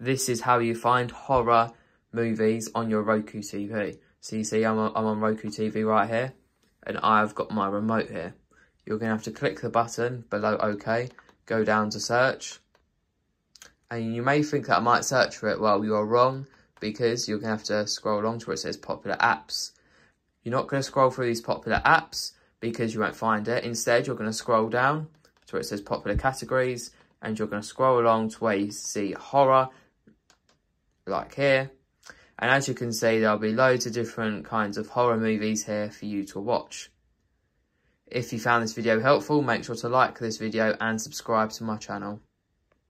this is how you find horror movies on your Roku TV. So you see I'm on, I'm on Roku TV right here and I've got my remote here. You're going to have to click the button below OK, go down to search. And you may think that I might search for it. Well, you're wrong because you're going to have to scroll along to where it says popular apps. You're not going to scroll through these popular apps because you won't find it. Instead, you're going to scroll down to where it says popular categories and you're going to scroll along to where you see horror, like here. And as you can see, there'll be loads of different kinds of horror movies here for you to watch. If you found this video helpful, make sure to like this video and subscribe to my channel.